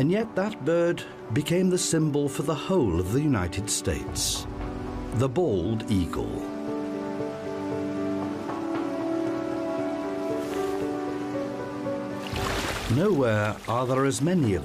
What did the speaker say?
And yet that bird became the symbol for the whole of the United States the bald eagle. Nowhere are there as many of